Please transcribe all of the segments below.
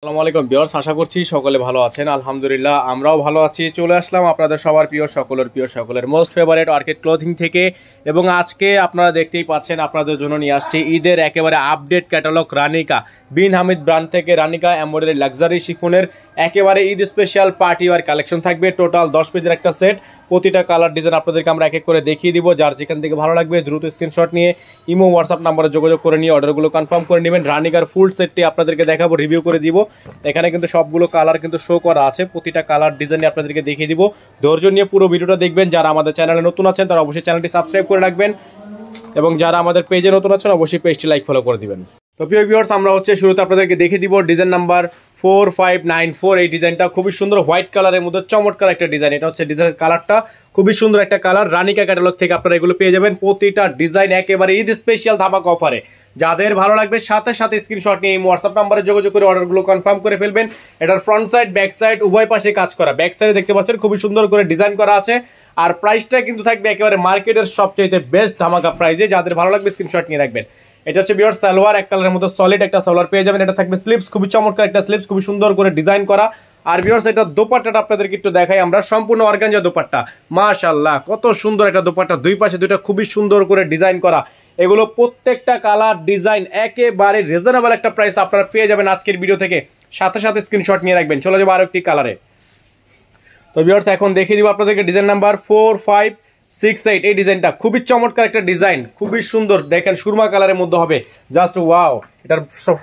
আসসালামু আলাইকুম বিয়ার্স আশা করছি সকলে ভালো আছেন। আলহামদুলিল্লাহ, আমরাও ভালো আছি। চলে আসলাম আপনাদের সবার প্রিয় সকলের প্রিয় সকলের মোস্ট ফেভারিট অর্কিড ক্লোথিং থেকে। এবং আজকে আপনারা দেখতেই পাচ্ছেন, আপনাদের জন্য নিয়ে আসছি ঈদের একেবারে update catalogue Ranika. Bin Hamid brand থেকে রানিকা এম্বয়ডারি লাক্সারি শিফনের একেবারে Eid special party wear collection থাকবে। টোটাল দশ পেজের একটা সেট প্রতিটা কালার ডিজাইন আপনাদেরকে আমরা এক এক করে দেখিয়ে দিব। যার যেখান থেকে ভালো লাগবে, দ্রুত স্ক্রিনশট নিয়ে ইমো হোয়াটসঅ্যাপ নাম্বারে যোগাযোগ করে নিয়ে অর্ডারগুলো কনফার্ম করে নেবেন। রানিকার ফুল সেটটি আপনাদেরকে দেখাবো রিভিউ করে দিব। এখানে কিন্তু সবগুলো কালার কিন্তু শো করা আছে। প্রতিটা কালার ডিজাইন আপনাদেরকে দেখিয়ে দিব। ধৈর্য নিয়ে পুরো ভিডিওটা দেখবেন। যারা আমাদের চ্যানেলে নতুন আছেন, তারা অবশ্যই চ্যানেলটি সাবস্ক্রাইব করে রাখবেন। এবং যারা আমাদের পেজে নতুন আছেন, অবশ্যই পেজটি লাইক ফলো করে দিবেন। তো প্রিয় ভিউয়ার্স আমরা হচ্ছে শুরুতে আপনাদেরকে দেখিয়ে দিব। Design number four five nine four এই ডিজাইনটা খুবই সুন্দর হোয়াইট কালারের মধ্যে চমৎকার একটা ডিজাইন এটা হচ্ছে ডিজাইনের কালারটা খুবই সুন্দর একটা কালার রানিকা ক্যাটালগ থেকে আপনারা এগুলো পেয়ে যাবেন। প্রতিটা ডিজাইন একেবারে ঈদ স্পেশাল ধামাক অফারে যাদের ভালো লাগবে, সাথে সাথে স্ক্রিনশট নিয়ে এই হোয়াটসঅ্যাপ নাম্বারে যোগাযোগ করে অর্ডারগুলো কনফার্ম করে ফেলবেন। এটার ফ্রন্ট সাইড ব্যাক সাইড উভয় পাশে কাজ করা। ব্যাক সাইডে দেখতে পাচ্ছেন, খুবই সুন্দর করে ডিজাইন করা আছে। আর প্রাইসটা কিন্তু থাকবে একেবারে মার্কেটের সবচেয়ে বেস্ট ধামাকা প্রাইসে যাদের ভালো লাগবে স্ক্রিনশট নিয়ে রাখবেন। এটা হচ্ছে বিয়ার সালোয়ার এক কালারের মধ্যে সলিড একটা সালোয়ার পেয়ে যাবেন। এটা থাকবে স্লিপস খুবই চমৎকার একটা স্লিপস খুবই সুন্দর করে ডিজাইন করা। আর বিয়ার্স এটা দোপাট্টাটা আপনাদেরকে একটু দেখাই। আমরা সম্পূর্ণ অর্গানজা দোপাট্টা। মাশাল্লাহ কত সুন্দর একটা দোপাট্টা। দুই পাশে দুইটা খুবই সুন্দর করে ডিজাইন করা। এগুলো প্রত্যেকটা কালার ডিজাইন একেবারে রিজনেবল একটা প্রাইস আপনারা পেয়ে যাবেন আজকের ভিডিও থেকে। সাথে সাথে স্ক্রিনশট নিয়ে রাখবেন। চলে যাব আরও একটি কালারে তো বিয়ার্স এখন দেখিয়ে দিব আপনাদেরকে design number four five six eight এই ডিজাইনটা খুবই চমৎকার একটা ডিজাইন, খুবই সুন্দর। দেখেন, সুরমা কালারের মধ্যে হবে। জাস্ট ওয়াও এটার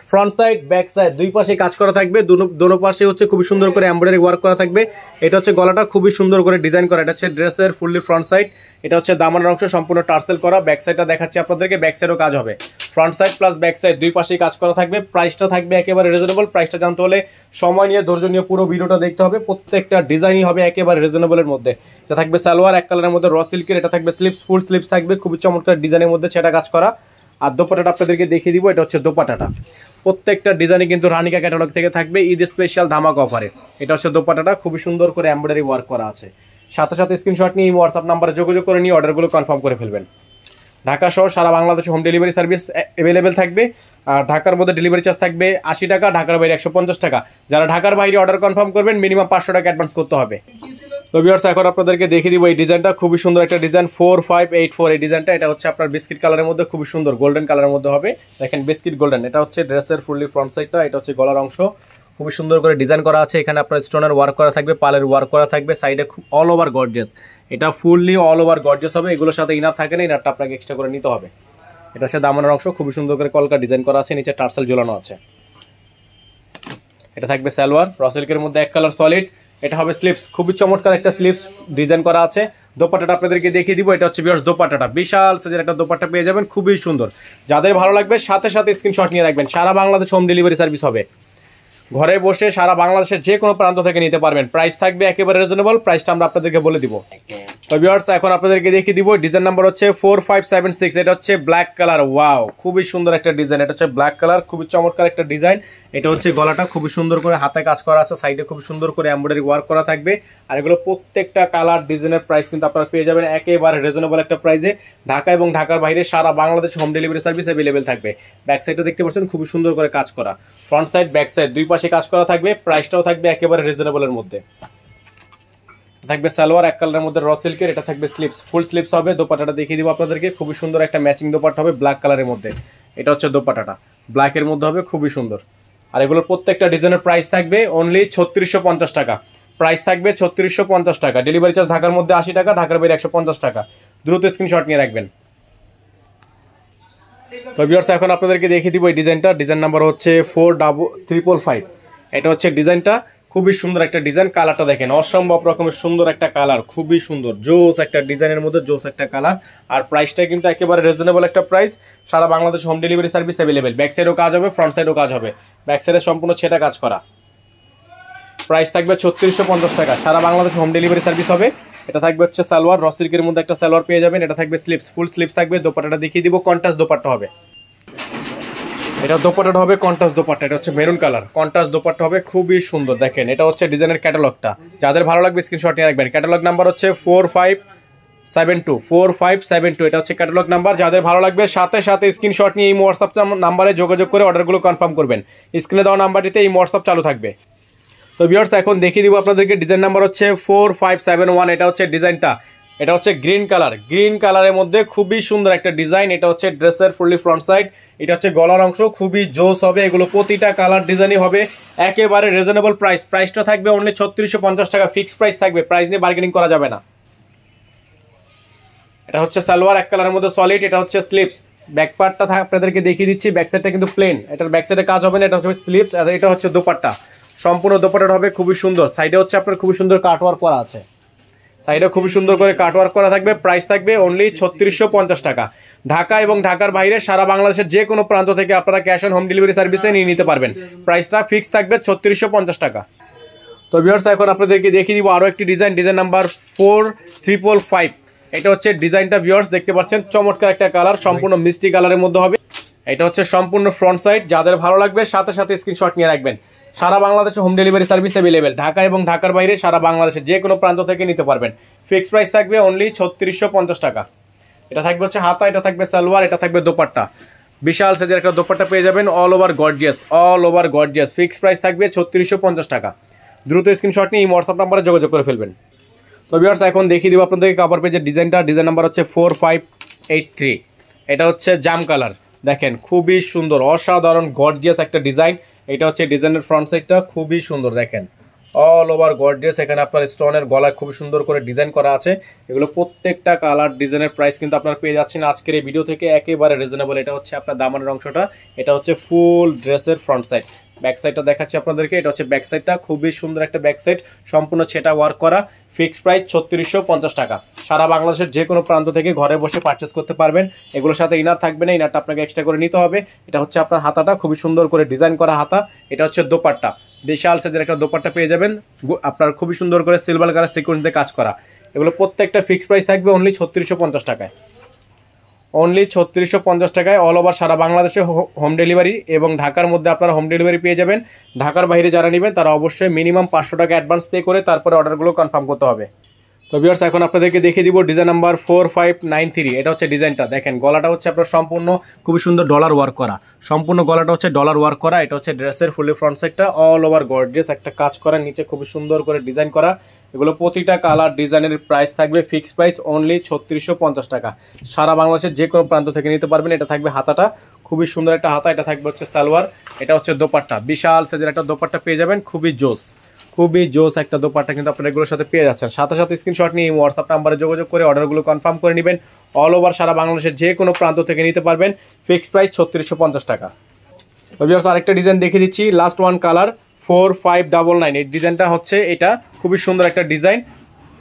ফ্রন্ট সাইড ব্যাক সাইড দুই পাশে কাজ করা থাকবে। দোনো পাশে হচ্ছে খুবই সুন্দর করে এমব্রয়ডারি ওয়ার্ক করা থাকবে। এটা হচ্ছে গলাটা খুবই সুন্দর করে ডিজাইন করা। এটা হচ্ছে ড্রেসের ফুললি ফ্রন্ট সাইড এটা হচ্ছে দামানের অংশ, সম্পূর্ণ টার্সেল করা। ব্যাক সাইডটা দেখাচ্ছি আপনাদেরকে। ব্যাক সাইডও কাজ হবে। Front side plus back side দুই পাশেই কাজ করা থাকবে। প্রাইসটা থাকবে একেবারে রিজনেবল প্রাইসটা জানতে হলে সময় নিয়ে ধৈর্য নিয়ে পুরো ভিডিওটা দেখতে হবে। প্রত্যেকটা ডিজাইনই হবে একেবারে রিজনেবলের মধ্যে। এটা থাকবে সালোয়ার, এক কালারের মধ্যে র সিল্কের এটা থাকবে স্লিপস ফুল স্লিপস থাকবে। খুবই চমৎকার ডিজাইনের মধ্যে সেটা কাজ করা। আর দোপাটাটা আপনাদেরকে দেখিয়ে দিব, এটা হচ্ছে দোপাটাটা প্রত্যেকটা ডিজাইনে কিন্তু রানিকা ক্যাটালগ থেকে থাকবে ঈদ স্পেশাল ধামাক অফারে এটা হচ্ছে দোপাটাটা খুবই সুন্দর করে এমব্রয়ডারি ওয়ার্ক করা আছে। সাথে সাথে স্ক্রিনশট নিয়ে হোয়াটসঅ্যাপ নাম্বারে যোগাযোগ করে নিয়ে অর্ডারগুলো কনফার্ম করে ফেলবেন। ঢাকা সহ সারা বাংলাদেশে হোম ডেলিভারি সার্ভিস অ্যাভেলেবেল থাকবে। আর ঢাকার মধ্যে ডেলিভারি চার্জ থাকবে আশি টাকা, ঢাকার বাইরে একশো পঞ্চাশ টাকা। যারা ঢাকার বাইরে অর্ডার কনফার্ম করবেন মিনিমাম পাঁচশো টাকা অ্যাডভান্স করতে হবে। তো এখন আপনাদেরকে দেখিয়ে দিব এই ডিজাইনটা খুবই সুন্দর একটা design four five eight four এই ডিজাইনটা এটা হচ্ছে আপনার বিস্কিট কালারের মধ্যে, খুবই সুন্দর গোল্ডেন কালারের মধ্যে হবে। দেখেন বিস্কিট গোল্ডেন এটা হচ্ছে ড্রেসের ফুললি ফ্রন্ট সাইডটা এটা হচ্ছে গলার অংশ। খুবই সুন্দর করে ডিজাইন করা আছে। এখানে আপনার স্টোনের ওয়ার্ক করা থাকবে, পালের ওয়ার্ক করা থাকবে সাইডে খুব অল ওভার গর্জেস এটা ফুললি অল ওভার গর্জেস হবে, এগুলোর সাথে ইনার থাকে না ইনারটা আপনাকে এক্সট্রা করে নিতে হবে। এটা হচ্ছে দামানের অংশ, খুবই সুন্দর করে কলকা ডিজাইন করা আছে, নিচে টার্সেল ঝোলানো আছে। এটা থাকবে সালোয়ার রসেলকের মধ্যে এক কালার সলিড এটা হবে স্লিপস খুবই চমৎকার একটা স্লিপস ডিজাইন করা আছে। দোপাটাটা আপনাদেরকে দেখিয়ে দিব, এটা হচ্ছে বিয়ার্স দোপাটাটা বিশাল সাইজের একটা দোপাটা পেয়ে যাবেন, খুবই সুন্দর। যাদের ভালো লাগবে, সাথে সাথে স্ক্রিনশট নিয়ে রাখবেন। সারা বাংলাদেশ হোম ডেলিভারি সার্ভিস হবে। ঘরে বসে সারা বাংলাদেশের যে কোনো প্রান্ত থেকে নিতে পারবেন। প্রাইস থাকবে একেবারে রিজনেবল প্রাইসটা আমরা আপনাদেরকে বলে দিব। তো ভিউয়ার্স এখন আপনাদেরকে দেখিয়ে দিব ডিজাইন নাম্বার হচ্ছে ফোর ফাইভ সেভেন সিক্স এটা হচ্ছে ব্ল্যাক কালার ওয়াও খুবই সুন্দর একটা ডিজাইন এটা হচ্ছে ব্ল্যাক কালার খুবই চমৎকার একটা ডিজাইন এটা হচ্ছে গলাটা খুবই সুন্দর করে হাতে কাজ করা আছে সাইডে খুব সুন্দর করে এমব্রয়ডারি ওয়ার্ক করা থাকবে। আর এগুলো প্রত্যেকটা কালার ডিজাইনের প্রাইস কিন্তু আপনারা পেয়ে যাবেন একেবারে রিজনেবল একটা প্রাইসে ঢাকা এবং ঢাকার বাইরে সারা Bangladesh home delivery service available থাকবে। ব্যাক সাইডটা দেখতে পাচ্ছেন খুবই সুন্দর করে কাজ করা। ফ্রন্ট সাইড ব্যাক সাইড দুই পাশে কাজ করা থাকবে। প্রাইসটাও থাকবে একেবারে রিজনেবলের মধ্যে। থাকবে সালোয়ার, এক কালারের মধ্যে র সিল্কের এটা থাকবে স্লিপস ফুল স্লিপস হবে। দোপাটাটা দেখিয়ে দিব আপনাদেরকে। খুবই সুন্দর একটা ম্যাচিং দোপাটা হবে ব্ল্যাক কালারের মধ্যে। এটা হচ্ছে দোপাটাটা ব্ল্যাকের মধ্যে হবে, খুবই সুন্দর। আর এগুলোর প্রত্যেকটা ডিজাইনের প্রাইস থাকবে অনলি ছত্রিশশো পঞ্চাশ টাকা। প্রাইস থাকবে ছত্রিশশো পঞ্চাশ টাকা। ডেলিভারি চার্জ ঢাকার মধ্যে আশি টাকা, ঢাকার বাইরে একশো পঞ্চাশ টাকা। দ্রুত স্ক্রিনশট নিয়ে রাখবেন। তো বিয়ার্স এখন আপনাদেরকে দেখিয়ে দিব এই ডিজাইনটা ডিজাইন নাম্বার হচ্ছে ফোর ডাবল ট্রিপল ফাইভ এটা হচ্ছে ডিজাইনটা খুবই সুন্দর একটা ডিজাইন কালারটা দেখেন, অসম্ভব রকমের সুন্দর একটা কালার খুবই সুন্দর, জোস একটা ডিজাইনের মধ্যে জোস একটা কালার আর প্রাইসটা কিন্তু একেবারে রিজনেবল একটা প্রাইস সারা Bangladesh home delivery service available back সাইডও কাজ হবে ফ্রন্ট সাইডও কাজ হবে ব্যাক সাইডে সম্পূর্ণ ছেটা কাজ করা। প্রাইস থাকবে ছত্রিশশো পঞ্চাশ টাকা, সারা বাংলাদেশ হোম ডেলিভারি সার্ভিস হবে, এটা থাকবে হচ্ছে সালোয়ার রসিল্কের মধ্যে একটা সালোয়ার পেয়ে যাবেন, এটা থাকবে স্লিপস ফুল স্লিপস থাকবে দোপাটাটা দেখিয়ে দিব কন্টাস দোপাট্টা হবে। এটা দোপাট্টাটা হবে কন্টাস দোপাট্টা, এটা হচ্ছে মেরুন কালার। কন্টাস দোপাট্টা হবে খুবই সুন্দর, দেখেন, এটা হচ্ছে ডিজাইনের ক্যাটালগটা। যাদের ভালো লাগবে স্ক্রিনশট নিয়ে রাখবেন। ক্যাটালগ নাম্বার হচ্ছে four five seven two four five seven two এটা হচ্ছে ক্যাটালগ নাম্বার যাদের ভালো লাগবে, সাথে সাথে স্ক্রিনশট নিয়ে এই হোয়াটসঅ্যাপ নাম্বারে যোগাযোগ করে অর্ডারগুলো কনফার্ম করবেন। স্ক্রিনে দেওয়া নাম্বারটিতে এই হোয়াটসঅ্যাপ চালু থাকবে। তো ভিউয়ার্স এখন দেখিয়ে দিব আপনাদেরকে ডিজাইন নাম্বার হচ্ছে ফোর ফাইভ সেভেন ওয়ান এটা হচ্ছে ডিজাইনটা এটা হচ্ছে গ্রিন কালার। গ্রিন কালারের মধ্যে খুবই সুন্দর একটা ডিজাইন। এটা হচ্ছে ড্রেসের ফুললি ফ্রন্ট সাইড। এটা হচ্ছে গলার অংশ, খুবই জোস হবে। এগুলো প্রতিটা কালার ডিজাইনই হবে। একেবারে রিজনেবল প্রাইস প্রাইসটা থাকবে অনলি ছত্রিশশো পঞ্চাশ টাকা। ফিক্সড প্রাইস থাকবে। প্রাইস নিয়ে বার্গেনিং করা যাবে না। এটা হচ্ছে সালোয়ার, এক কালারের মধ্যে সলিড এটা হচ্ছে স্লিপস ব্যাক পার্টটা আপনাদেরকে দেখিয়ে দিচ্ছি। ব্যাক সাইডটা কিন্তু প্লেন এটার ব্যাক সাইডে কাজ হবে না। এটা হচ্ছে স্লিপস আর এটা হচ্ছে দোপাট্টা। সম্পূর্ণ দোপাট্টা হবে খুবই সুন্দর। সাইডে হচ্ছে আপনার খুবই সুন্দর কাটওয়ার্ক করা আছে। সাইডে খুবই সুন্দর করে কাটওয়ার্ক করা থাকবে প্রাইস থাকবে অনলি ছত্রিশশো পঞ্চাশ টাকা। ঢাকা এবং ঢাকার বাইরে সারা বাংলাদেশের যে কোনো প্রান্ত থেকে আপনারা ক্যাশ অন হোম ডেলিভারি সার্ভিসে নিয়ে নিতে পারবেন। প্রাইসটা ফিক্স থাকবে ছত্রিশশো টাকা। তো ভিউয়ার্স এখন আপনাদেরকে দেখিয়ে দিব আরও একটি design design number four triple five এটা হচ্ছে ডিজাইনটা ভিউয়ার্স দেখতে পাচ্ছেন, চমৎকার একটা কালার সম্পূর্ণ মিষ্টি কালারের মধ্যে হবে। এটা হচ্ছে সম্পূর্ণ ফ্রন্ট সাইড যাদের ভালো লাগবে, সাথে সাথে স্ক্রিনশট নিয়ে রাখবেন। সারা বাংলাদেশে home delivery service available Dhaka এবং ঢাকার বাইরে সারা বাংলাদেশে যে কোনো প্রান্ত থেকে নিতে পারবেন। ফিক্সড প্রাইস থাকবে অনলি ছত্রিশশো পঞ্চাশ টাকা। এটা থাকবে হচ্ছে হাতা, এটা থাকবে সালোয়ার, এটা থাকবে দোপাট্টা। বিশাল সাইজের একটা দোপাট্টা পেয়ে যাবেন all over gorgeous all over gorgeous fixed price থাকবে ছত্রিশশো পঞ্চাশ টাকা। দ্রুত স্ক্রিনশট নিয়ে এই হোয়াটসঅ্যাপ নাম্বারে যোগাযোগ করে ফেলবেন। তো ভিউয়ার্স এখন দেখিয়ে দিব আপনাদেরকে কাপড় পেজের ডিজাইনটা ডিজাইন নাম্বার হচ্ছে ফোর ফাইভ এইট থ্রি এটা হচ্ছে জাম কালার দেখেন, খুবই সুন্দর, অসাধারণ গর্জিয়াস একটা ডিজাইন এটা হচ্ছে ডিজাইনের ফ্রন্ট সাইডটা খুবই সুন্দর, দেখেন। অল ওভার গর্জিয়াস এখানে আপনার স্টোনের গলায় খুব সুন্দর করে ডিজাইন করা আছে। এগুলো প্রত্যেকটা কালার ডিজাইনের প্রাইস কিন্তু আপনার পেয়ে যাচ্ছেন আজকের এই ভিডিও থেকে। একেবারে রিজনেবল এটা হচ্ছে আপনার দামানের অংশটা। এটা হচ্ছে ফুল ড্রেসের ফ্রন্ট সাইড ব্যাক সাইডটা দেখাচ্ছি আপনাদেরকে। এটা হচ্ছে ব্যাক সাইডটা খুবই সুন্দর একটা ব্যাক সাইড সম্পূর্ণ সেটা ওয়ার্ক করা। ফিক্সড প্রাইস ছত্রিশশো পঞ্চাশ টাকা। সারা বাংলাদেশের যে কোনো প্রান্ত থেকে ঘরে বসে পারচেস করতে পারবেন। এগুলোর সাথে ইনার থাকবে না। ইনারটা আপনাকে এক্সট্রা করে নিতে হবে। এটা হচ্ছে আপনার হাতাটা। খুবই সুন্দর করে ডিজাইন করা হাতা। এটা হচ্ছে দোপাট্টা। বিশাল সাইজের একটা দোপাট্টা পেয়ে যাবেন। আপনার খুবই সুন্দর করে সিলভার কালার সিকুয়েন্স দিয়ে কাজ করা। এগুলো প্রত্যেকটা ফিক্সড প্রাইস থাকবে অনলি ছত্রিশশো পঞ্চাশ টাকায়। অনলি ছত্রিশশো পঞ্চাশ টাকায় অল ওভার সারা বাংলাদেশে হোম ডেলিভারি এবং ঢাকার মধ্যে আপনারা হোম ডেলিভারি পেয়ে যাবেন। ঢাকার বাইরে যারা নেবেন, তারা অবশ্যই মিনিমাম পাঁচশো টাকা অ্যাডভান্স পে করে তারপরে অর্ডারগুলো কনফার্ম করতে হবে। তো ভিউয়ার্স এখন আপনাদেরকে দেখিয়ে দিব design number four five nine three এটা হচ্ছে ডিজাইনটা দেখেন, গলাটা হচ্ছে আপনার সম্পূর্ণ খুবই সুন্দর ডলার ওয়ার্ক করা। সম্পূর্ণ গলাটা হচ্ছে ডলার ওয়ার্ক করা। এটা হচ্ছে ড্রেসের ফুলি ফ্রন্ট সাইডটা অল ওভার গর্জিয়াস একটা কাজ করা, নিচে খুবই সুন্দর করে ডিজাইন করা। এগুলো প্রতিটা কালার ডিজাইনের প্রাইস থাকবে ফিক্স প্রাইস অনলি ছত্রিশশো পঞ্চাশ টাকা। সারা বাংলাদেশের যে কোনো প্রান্ত থেকে নিতে পারবেন। এটা থাকবে হাতাটা, খুবই সুন্দর একটা হাতা। এটা থাকবে হচ্ছে সালোয়ার। এটা হচ্ছে দোপাট্টা। বিশাল সাইজের একটা দোপাট্টা পেয়ে যাবেন, খুবই জোস। খুবই জোস একটা দোপাট্টা কিন্তু আপনারা এগুলোর সাথে পেয়ে যাচ্ছেন। সাথে সাথে স্ক্রিনশট নিয়ে হোয়াটসঅ্যাপ নাম্বারে যোগাযোগ করে অর্ডারগুলো কনফার্ম করে নেবেন। অল ওভার সারা বাংলাদেশের যে কোনো প্রান্ত থেকে নিতে পারবেন। ফিক্সড প্রাইস ছত্রিশশো পঞ্চাশ টাকা। আরেকটা ডিজাইন দেখে দিচ্ছি। Last one colour four five double nine এই ডিজাইনটা হচ্ছে এটা খুবই সুন্দর একটা ডিজাইন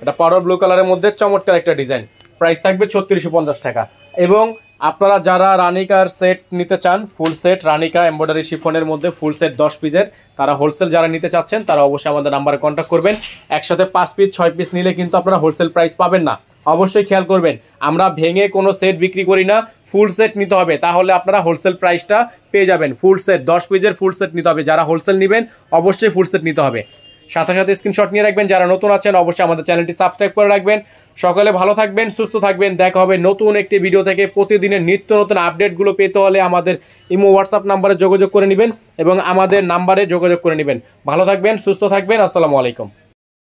এটা পাউডার ব্লু কালারের মধ্যে চমৎকার একটা ডিজাইন প্রাইস থাকবে ছত্রিশশো পঞ্চাশ টাকা। এবং আপনারা যারা রানিকার সেট নিতে চান, ফুল সেট, রানিকা এম্ব্রয়ডারি শিফনের মধ্যে ফুল সেট দশ পিসের, তারা হোলসেল যারা নিতে চাচ্ছেন, তারা অবশ্যই আমাদের নাম্বারে কন্ট্যাক্ট করবেন। একসাথে পাঁচ পিস, ছয় পিস নিলে কিন্তু আপনারা হোলসেল প্রাইস পাবেন না। অবশ্যই খেয়াল করবেন, আমরা ভেঙে কোনো সেট বিক্রি করি না, ফুল সেট নিতে হবে, তাহলে আপনারা হোলসেল প্রাইসটা পেয়ে যাবেন। ফুল সেট, দশ পিসের ফুল সেট নিতে হবে, যারা হোলসেল নেবেন, অবশ্যই ফুল সেট নিতে হবে। সাথে সাথে স্ক্রিনশট নিয়ে রাখবেন। যারা নতুন আছেন, অবশ্যই আমাদের চ্যানেলটি সাবস্ক্রাইব করে রাখবেন। সকলে ভালো থাকবেন, সুস্থ থাকবেন। দেখা হবে নতুন একটি ভিডিও থেকে। প্রতিদিনের নিত্য নতুন আপডেটগুলো পেতে হলে আমাদের ইমো হোয়াটসঅ্যাপ নাম্বারে যোগাযোগ করে নেবেন এবং আমাদের নাম্বারে যোগাযোগ করে নেবেন। ভালো থাকবেন, সুস্থ থাকবেন। আসসালামু আলাইকুম।